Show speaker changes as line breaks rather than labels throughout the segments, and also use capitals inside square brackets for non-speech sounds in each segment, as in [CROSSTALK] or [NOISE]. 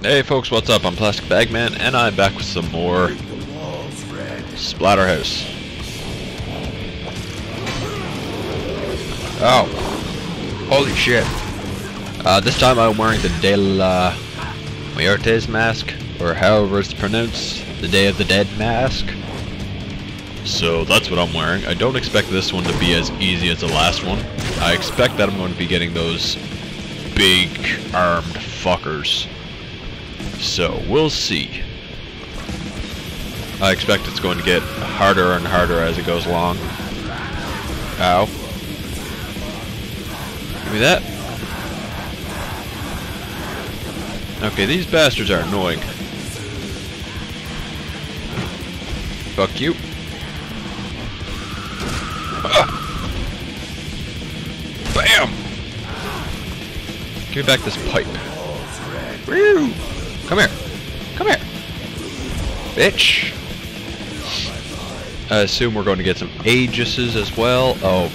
Hey folks, what's up? I'm Plastic Bagman, and I'm back with some more Splatterhouse. Oh, holy shit! Uh, this time I'm wearing the De La Muertes mask, or however it's pronounced, the Day of the Dead mask. So that's what I'm wearing. I don't expect this one to be as easy as the last one. I expect that I'm going to be getting those big armed fuckers. So, we'll see. I expect it's going to get harder and harder as it goes along. Ow. Give me that. Okay, these bastards are annoying. Fuck you. Ah. Bam! Give me back this pipe. Come here. Come here. Bitch. I assume we're going to get some Aegises as well. Oh,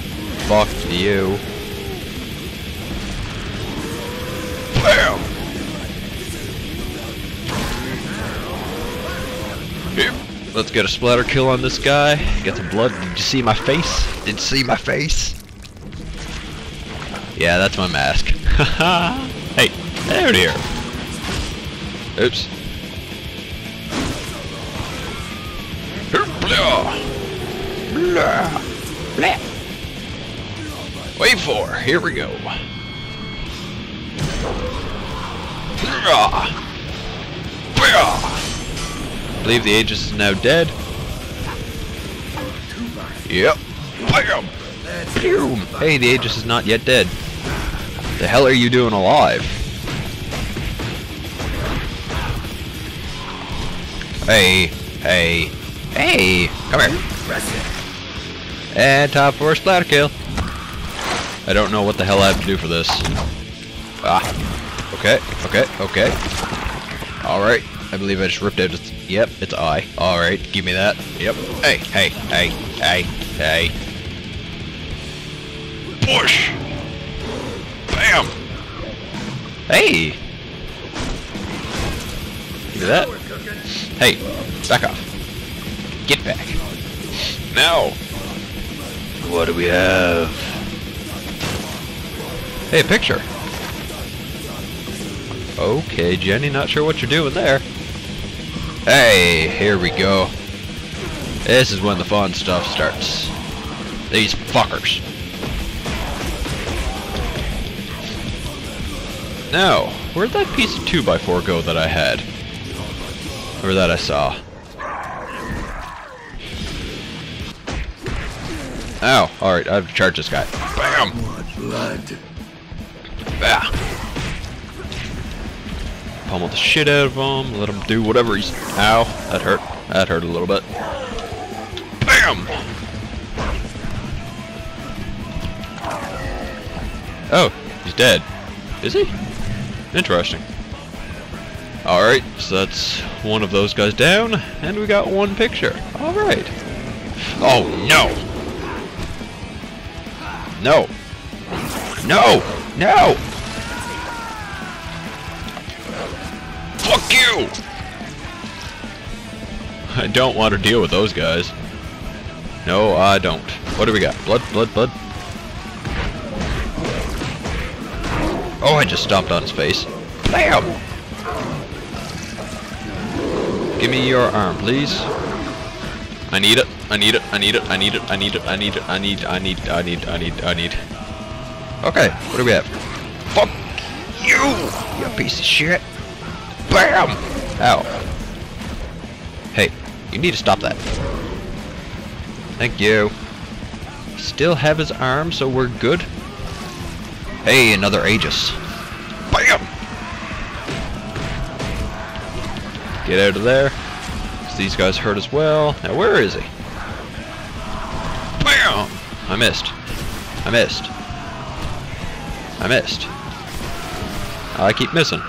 fuck you. Bam! Here. Let's get a splatter kill on this guy. Get some blood. Did you see my face? Did you see my face? Yeah, that's my mask. [LAUGHS] hey, there out here. Oops. Wait for. Here we go. I believe the Aegis is now dead. Yep. Bam. Hey, the Aegis is not yet dead. The hell are you doing alive? Hey, hey, hey, come here. And top four splatter kill. I don't know what the hell I have to do for this. Ah. Okay, okay, okay. Alright, I believe I just ripped out its... Yep, it's I. Alright, give me that. Yep. Hey, hey, hey, hey, hey. Push! Bam! Hey! Give me that. Hey, back off. Get back. Now! What do we have? Hey, a picture. Okay, Jenny, not sure what you're doing there. Hey, here we go. This is when the fun stuff starts. These fuckers. Now, where'd that piece of 2x4 go that I had? Or that I saw? Ow, alright, I have to charge this guy. Bam!
blood.
Bah. Pummel the shit out of him, let him do whatever he's... Ow, that hurt. That hurt a little bit. Bam! Oh, he's dead. Is he? Interesting. Alright, so that's one of those guys down, and we got one picture. Alright. Oh, no! No! No! No! Fuck you! I don't want to deal with those guys. No, I don't. What do we got? Blood, blood, blood. Oh, I just stomped on his face. Bam! Give me your arm, please. I need it. I need it. I need it. I need it. I need it. I need it. I need. I need. I need. I need. I need. Okay. What do we have? Fuck you, you piece of shit. Bam! Ow. Hey, you need to stop that. Thank you. Still have his arm, so we're good. Hey, another Aegis. Get out of there. These guys hurt as well. Now, where is he? Bam! I missed. I missed. I missed. I keep missing.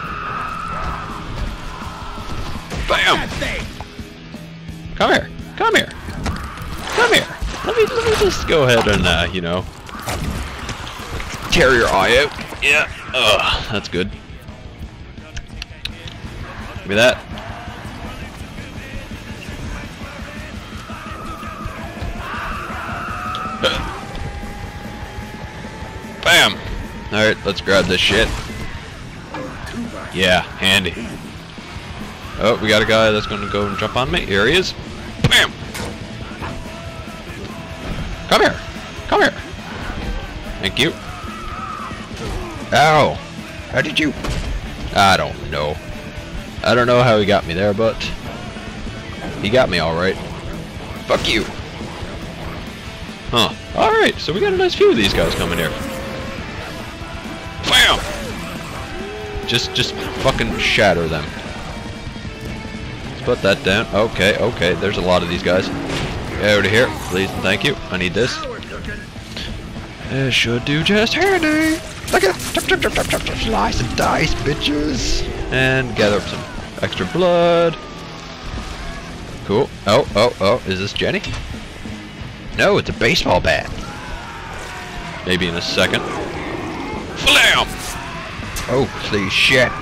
Bam! Come here. Come here. Come here. Let me let me just go ahead and uh, you know, tear your eye out. Yeah. Ugh, that's good. Give me that. Bam! Alright, let's grab this shit. Yeah, handy. Oh, we got a guy that's gonna go and jump on me. Here he is. Bam! Come here! Come here! Thank you. Ow! How did you? I don't know. I don't know how he got me there, but he got me alright. Fuck you. Huh. Alright, so we got a nice few of these guys coming here. Bam! Just, just fucking shatter them. Let's put that down. Okay, okay, there's a lot of these guys. Get out of here, please thank you. I need this. It should do just handy. Look at it. Slice and dice, bitches. And gather up some extra blood. Cool. Oh, oh, oh. Is this Jenny? No, it's a baseball bat. Maybe in a second. Flam! Oh, please, shit. [LAUGHS]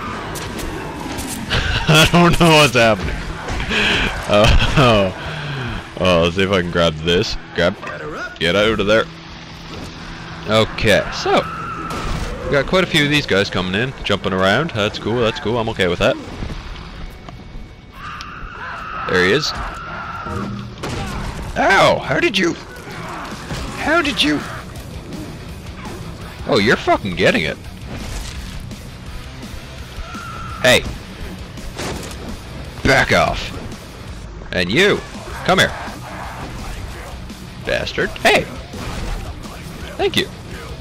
I don't know what's happening. Uh, [LAUGHS] oh, oh, let's see if I can grab this. Grab. Get out of there. Okay, so we got quite a few of these guys coming in, jumping around. That's cool. That's cool. I'm okay with that. There he is. Ow! How did you? How did you? Oh, you're fucking getting it. Hey. Back off. And you. Come here. Bastard. Hey. Thank you.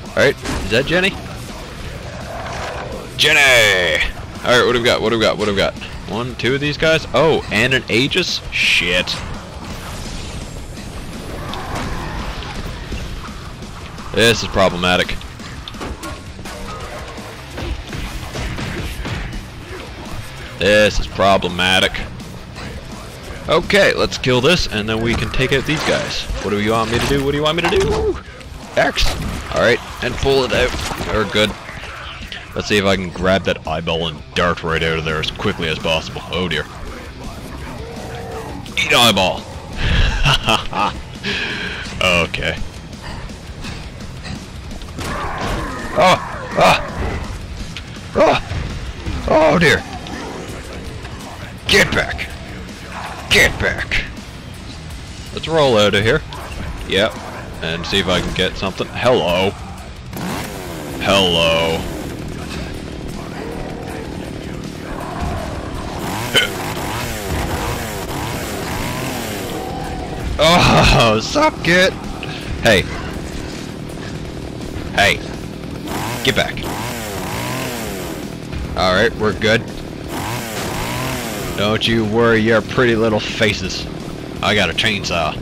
Alright, is that Jenny? Jenny! Alright, what do we got? What do we got? What do we got? One, two of these guys? Oh, and an Aegis? Shit. This is problematic. This is problematic. Okay, let's kill this, and then we can take out these guys. What do you want me to do? What do you want me to do? X. Alright, and pull it out. We're good. Let's see if I can grab that eyeball and dart right out of there as quickly as possible. Oh dear. Eat eyeball. [LAUGHS] okay. Oh! Oh! Oh! Oh dear! Get back! Get back! Let's roll out of here. Yep. And see if I can get something. Hello. Hello. [LAUGHS] oh, suck it! Hey. Hey. Get back. Alright, we're good. Don't you worry your pretty little faces. I got a chainsaw.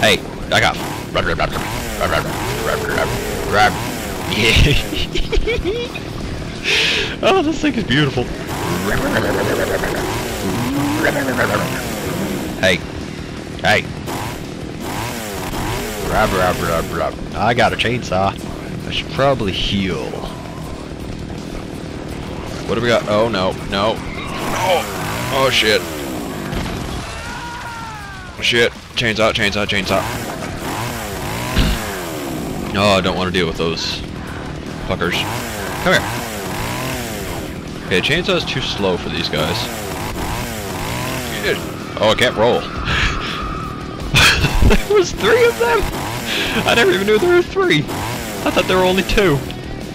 Hey, back off. [LAUGHS] oh, this thing is beautiful. Hey. Hey. Rub, rub, rub, rub. I got a chainsaw. I should probably heal. What do we got? Oh, no. No. Oh. Oh, shit. Shit. Chainsaw, chainsaw, chainsaw. No, oh, I don't want to deal with those fuckers. Come here. Okay, chainsaw is too slow for these guys. Oh, I can't roll. [LAUGHS] there was three of them! I never even knew there were three. I thought there were only two.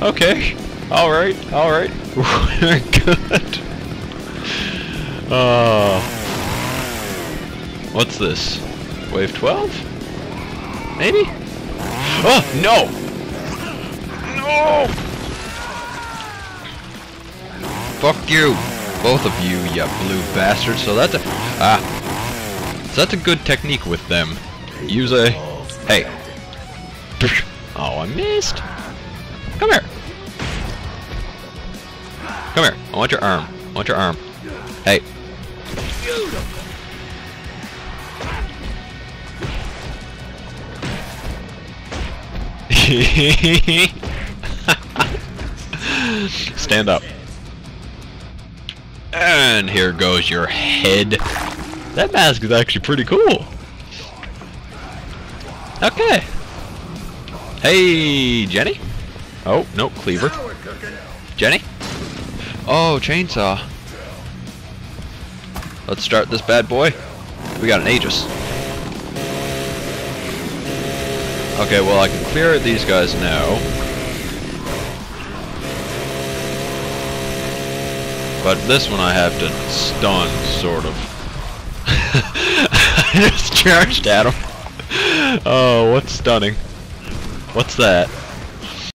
Okay. Alright, alright. We're [LAUGHS] good. Uh, what's this? Wave 12? Maybe? Oh, no! No! Fuck you! Both of you, you blue bastards. So that's a... Ah. So that's a good technique with them. Use a... Hey. Oh, I missed. Come here. Come here. I want your arm. I want your arm. Hey. [LAUGHS] Stand up. And here goes your head. That mask is actually pretty cool. Okay. Hey, Jenny? Oh, no, Cleaver. Jenny? Oh, chainsaw. Let's start this bad boy. We got an Aegis. Okay, well I can clear these guys now. But this one I have to stun, sort of. [LAUGHS] I just charged at him. [LAUGHS] Oh, what's stunning? What's that?